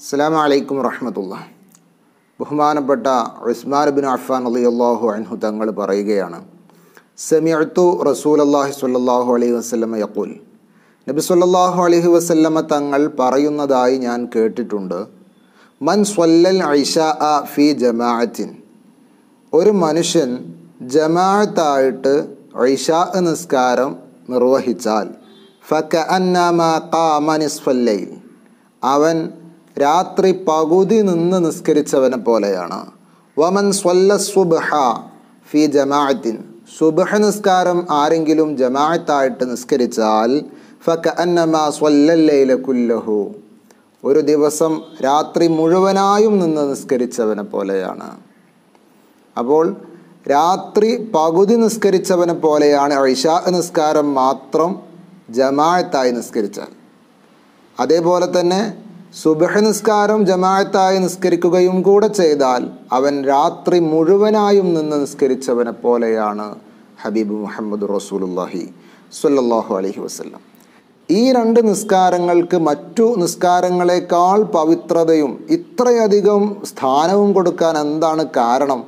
അസ്സാം വലൈക്കും വറഹമത്തുള്ള. ബഹുമാനപ്പെട്ട ഉസ്മാൻ ബിൻ അഫ്ഫാൻ അലി അള്ളാഹു അൻഹു തങ്ങൾ പറയുകയാണ് സെമിഅത്തു റസൂൽ അള്ളാഹി സ്വല്ലല്ലാഹു അലൈഹി വസ്ലമ യഖൂൽ. നബി സ്വല്ലല്ലാഹു അലൈഹി വസല്ലമ തങ്ങൾ പറയുന്നതായി ഞാൻ കേട്ടിട്ടുണ്ട്. മൻ സ്വല്ലൽ ഐഷ ഫി ജമാഅത്തിൻ. ഒരു മനുഷ്യൻ ജമാഅത്തായിട്ട് ഐഷ നിസ്കാരം നിർവഹിച്ചാൽ ഫക്ക അന്നമ കാ നിസ്ഫല്ലൈൽ അവൻ രാത്രി പകുതി നിന്ന് നിസ്കരിച്ചവനെ പോലെയാണ്. വമൻ സ്വല്ല സുബ്ഹ ഫി ജമാഅത്തിൻ. സുബഹ നിസ്കാരം ആരെങ്കിലും ജമാഅത്തായിട്ട് നിസ്കരിച്ചാൽ ഫക അന്നമ സ്വല്ലല്ലൈല കുല്ലഹു. ഒരു ദിവസം രാത്രി മുഴുവനായും നിന്ന് നിസ്കരിച്ചവനെ പോലെയാണ്. അപ്പോൾ രാത്രി പകുതി നിസ്കരിച്ചവനെ പോലെയാണ് ഐഷാ നിസ്കാരം മാത്രം ജമാഅത്തായി നിസ്കരിച്ചാൽ. അതേപോലെ തന്നെ സുബഹ നിസ്കാരം ജമാഅത്തായി നിസ്കരിക്കുകയും കൂടെ ചെയ്താൽ അവൻ രാത്രി മുഴുവനായും നിന്ന് നിസ്കരിച്ചവനെ പോലെയാണ് ഹബീബ് മുഹമ്മദ് റസൂലുല്ലാഹി സല്ലാഹു അലഹി വസല്ലം. ഈ രണ്ട് നിസ്കാരങ്ങൾക്ക് മറ്റു നിസ്കാരങ്ങളെക്കാൾ പവിത്രതയും ഇത്രയധികം സ്ഥാനവും കൊടുക്കാൻ എന്താണ് കാരണം?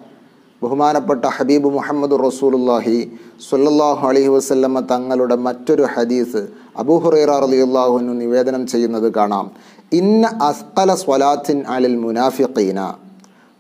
ബഹുമാനപ്പെട്ട ഹബീബ് മുഹമ്മദ് റസൂലുല്ലാഹി സല്ലാഹു അലഹി വസല്ലമ തങ്ങളുടെ മറ്റൊരു ഹദീസ് അബൂഹുറൈറ റളിയല്ലാഹുവിനു നിവേദനം ചെയ്യുന്നത് കാണാം. ഇന്ന അസ്കല സ്വലാത്തിൻ അലിൽ മുനാഫിഖീന.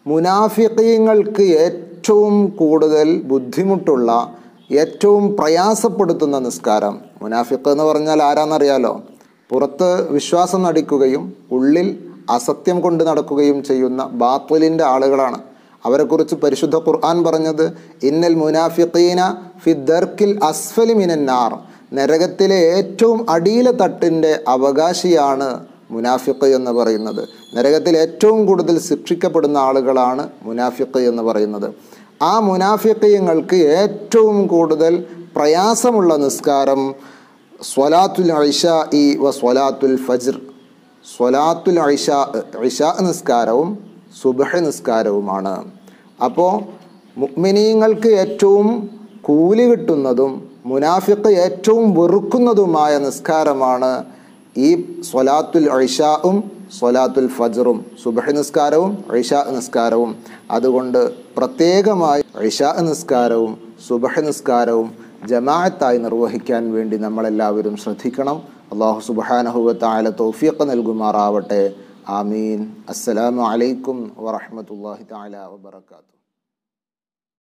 മുനാഫിഖീങ്ങൾക്ക് ഏറ്റവും കൂടുതൽ ബുദ്ധിമുട്ടുള്ള ഏറ്റവും പ്രയാസപ്പെടുത്തുന്ന നിസ്കാരം മുനാഫിഖ് എന്ന് പറഞ്ഞാൽ ആരാന്നറിയാലോ? പുറത്ത് വിശ്വാസം നടിക്കുകയും ഉള്ളിൽ അസത്യം കൊണ്ട് നടക്കുകയും ചെയ്യുന്ന ബാത്തുലിന്റെ ആളുകളാണ്. അവരെക്കുറിച്ച് പരിശുദ്ധ ഖുർആൻ പറഞ്ഞത് ഇന്നൽ മുനാഫിഖീന ഫി ദർക്കിൽ അസ്ഫലി മിനന്നാർ. നരകത്തിലെ ഏറ്റവും അടിയിലെ തട്ടിന്റെ അവകാശിയാണ് മുനാഫിഖ് എന്ന് പറയുന്നത്. നരകത്തിൽ ഏറ്റവും കൂടുതൽ ശിക്ഷിക്കപ്പെടുന്ന ആളുകളാണ് മുനാഫിഖ് എന്ന് പറയുന്നത്. ആ മുനാഫിക്കയങ്ങൾക്ക് ഏറ്റവും കൂടുതൽ പ്രയാസമുള്ള നിസ്കാരം സ്വലാത്തുൽ ഐഷ ഇ വ സ്വലാത്തുൽ ഫജ്ർ. സ്വലാത്തുൽ ഐഷ ഐഷ നിസ്കാരവും സുബഹ നിസ്കാരവുമാണ്. അപ്പോൾ മുക്മിനീങ്ങൾക്ക് ഏറ്റവും കൂലി കിട്ടുന്നതും മുനാഫിക്ക് ഏറ്റവും വെറുക്കുന്നതുമായ നിസ്കാരമാണ് ഈ സ്വലാത്തുൽ ഐഷാവും സ്വലാത്തുൽ ഫജറും സുബഹ നിസ്കാരവും ഐഷ നിസ്കാരവും. അതുകൊണ്ട് പ്രത്യേകമായി ഐഷ നിസ്കാരവും സുബഹ നിസ്കാരവും ജമാഅത്തായി നിർവഹിക്കാൻ വേണ്ടി നമ്മളെല്ലാവരും ശ്രദ്ധിക്കണം. അള്ളാഹു സുബാനഹുവത്തായ തോഫിയൊക്കെ നൽകുമാറാവട്ടെ. ആമീൻ. അസ്സലാമു അലൈക്കും വറഹമത്തല്ലാഹി തആല വബറകാതുഹു.